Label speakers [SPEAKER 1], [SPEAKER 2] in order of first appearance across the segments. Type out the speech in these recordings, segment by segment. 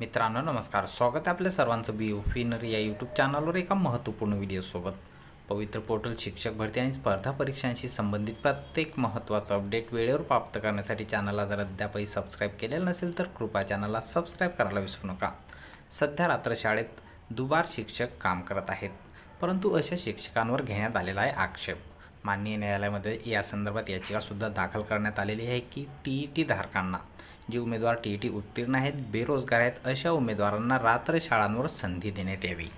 [SPEAKER 1] मित्रांनो नमस्कार. स्वागत आहे आपल्या सर्वांचं बी ओफिनरी या यूट्यूब चॅनलवर एका महत्त्वपूर्ण व्हिडिओसोबत पवित्र पोर्टल शिक्षक भरती आणि स्पर्धा परीक्षांशी संबंधित प्रत्येक महत्त्वाचं अपडेट वेळेवर प्राप्त करण्यासाठी चॅनलला जर अद्यापही सबस्क्राईब केलेलं नसेल तर कृपया चॅनलला सबस्क्राईब करायला विसरू नका. सध्या रात्र शाळेत दुबार शिक्षक काम करत आहेत परंतु अशा शिक्षकांवर घेण्यात आलेला आहे आक्षेप. माननीय न्यायालयामध्ये या संदर्भात याचिकासुद्धा दाखल करण्यात आलेली आहे की टी ई टी धारकांना जे उमेदवार टी ई टी उत्तीर्ण आहेत बेरोजगार आहेत अशा उमेदवारांना रात्र शाळांवर संधी देण्यात यावी.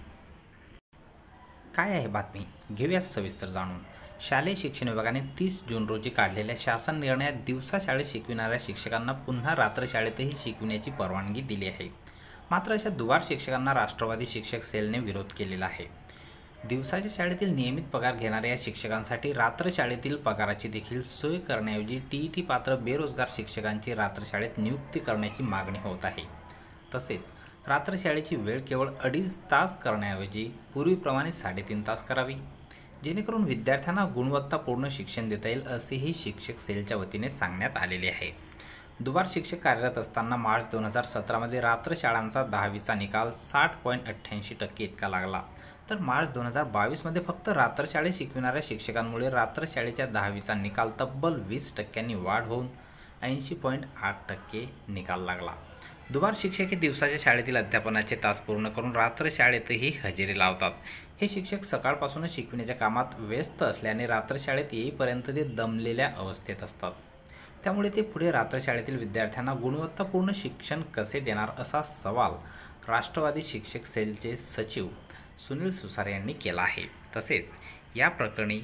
[SPEAKER 1] काय आहे बातमी? घेऊया सविस्तर जाणून. शालेय शिक्षण विभागाने तीस जून रोजी काढलेल्या शासन निर्णयात दिवसा शाळेत शिकविणाऱ्या शिक्षकांना पुन्हा रात्र शाळेतही शिकविण्याची परवानगी दिली आहे. मात्र अशा दुवार शिक्षकांना राष्ट्रवादी शिक्षक सेलने विरोध केलेला आहे. दिवसाच्या शाळेतील नियमित पगार घेणाऱ्या शिक्षकांसाठी रात्र शाळेतील पगाराची देखील सोय करण्याऐवजी टी ई टी पात्र बेरोजगार शिक्षकांची रात्र शाळेत नियुक्ती करण्याची मागणी होत आहे. तसेच रात्र शाळेची वेळ केवळ अडीच तास करण्याऐवजी पूर्वीप्रमाणे साडेतीन तास करावी. जेणेकरून विद्यार्थ्यांना गुणवत्तापूर्ण शिक्षण देता येईल असेही शिक्षक सेलच्या वतीने सांगण्यात आलेले आहे. दुबार शिक्षक कार्यरत असताना मार्च दोन हजार सतरामध्ये रात्र शाळांचा दहावीचा निकाल साठ पॉईंट अठ्ठ्याऐंशी टक्के इतका लागला. तर मार्च दोन हजार बावीसमध्ये फक्त रात्रशाळेत शिकविणाऱ्या शिक्षकांमुळे रात्रशाळेच्या दहावीचा निकाल तब्बल वीस टक्क्यांनी वाढ होऊन ऐंशी पॉईंट आठ टक्के निकाल लागला. दुबार शिक्षक हे दिवसाच्या शाळेतील अध्यापनाचे तास पूर्ण करून रात्र शाळेतही हजेरी लावतात. हे शिक्षक सकाळपासूनच शिकविण्याच्या कामात व्यस्त असल्याने रात्रशाळेत येईपर्यंत ते दमलेल्या अवस्थेत असतात. त्यामुळे ते पुढे रात्रशाळेतील विद्यार्थ्यांना गुणवत्तापूर्ण शिक्षण कसे देणार असा सवाल राष्ट्रवादी शिक्षक सेलचे सचिव सुनील सुसारे यांनी केला आहे. तसेच या प्रकरणी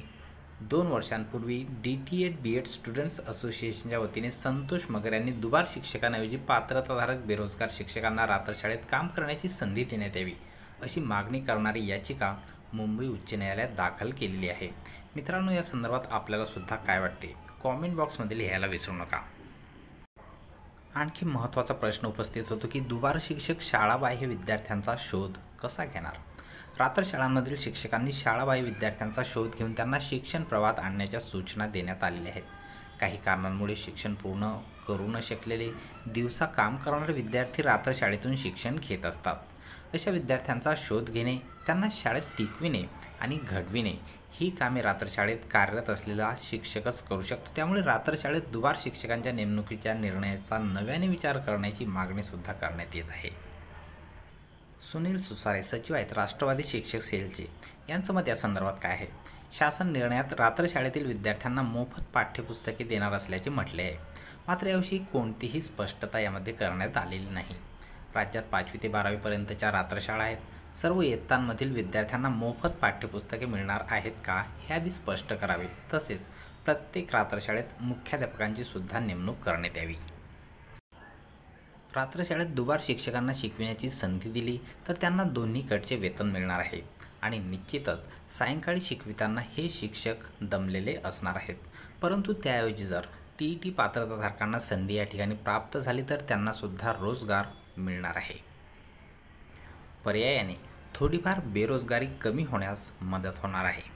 [SPEAKER 1] दोन वर्षांपूर्वी D T Ed B Ed students असोसिएशनच्या वतीने संतोष मगर यांनी दुबार शिक्षकांऐवजी पात्रताधारक बेरोजगार शिक्षकांना रात्रशाळेत काम करण्याची संधी देण्यात यावी अशी मागणी करणारी याचिका मुंबई उच्च न्यायालयात दाखल केलेली आहे. मित्रांनो या संदर्भात आपल्याला सुद्धा काय वाटते? कॉमेंट बॉक्समध्ये लिहायला विसरू नका. आणखी महत्त्वाचा प्रश्न उपस्थित होतो की दुबार शिक्षक शाळाबाह्य विद्यार्थ्यांचा शोध कसा घेणार? रात्र शाळांमधील शिक्षकांनी शाळाबाह्य विद्यार्थ्यांचा शोध घेऊन त्यांना शिक्षण प्रवाहात आणण्याच्या सूचना देण्यात आलेल्या आहेत. काही कारणांमुळे शिक्षण पूर्ण करू न शकलेले दिवसा काम करणारे विद्यार्थी रात्र शाळेतून शिक्षण घेत असतात. अशा विद्यार्थ्यांचा शोध घेणे त्यांना शाळेत टिकविणे आणि घडविणे ही कामे रात्रशाळेत कार्यरत असलेला शिक्षकच करू शकतो. त्यामुळे रात्रशाळेत दुबार शिक्षकांच्या नेमणुकीच्या निर्णयाचा नव्याने विचार करण्याची मागणीसुद्धा करण्यात येत आहे. सुनील सुसारे सचिव आहेत राष्ट्रवादी शिक्षक सेलचे. यांचं मत या संदर्भात काय आहे? शासन निर्णयात रात्र शाळेतील विद्यार्थ्यांना मोफत पाठ्यपुस्तके देणार असल्याचे म्हटले आहे. मात्र याविषयी कोणतीही स्पष्टता यामध्ये करण्यात आलेली नाही. राज्यात पाचवी ते बारावीपर्यंतच्या रात्रशाळा आहेत. सर्व इयत्तांमधील विद्यार्थ्यांना मोफत पाठ्यपुस्तके मिळणार आहेत का हे आधी स्पष्ट करावे. तसेच प्रत्येक रात्रशाळेत मुख्याध्यापकांची सुद्धा नेमणूक करण्यात यावी. रात्रशाळेत दुबार शिक्षकांना शिकविण्याची संधी दिली तर त्यांना दोन्हीकडचे वेतन मिळणार आहे. आणि निश्चितच सायंकाळी शिकविताना हे शिक्षक दमलेले असणार आहेत. परंतु त्याऐवजी जर टी ई टी पात्रताधारकांना संधी या ठिकाणी प्राप्त झाली तर त्यांनासुद्धा रोजगार मिळणार आहे. पर्यायाने थोडीफार बेरोजगारी कमी होण्यास मदत होणार आहे.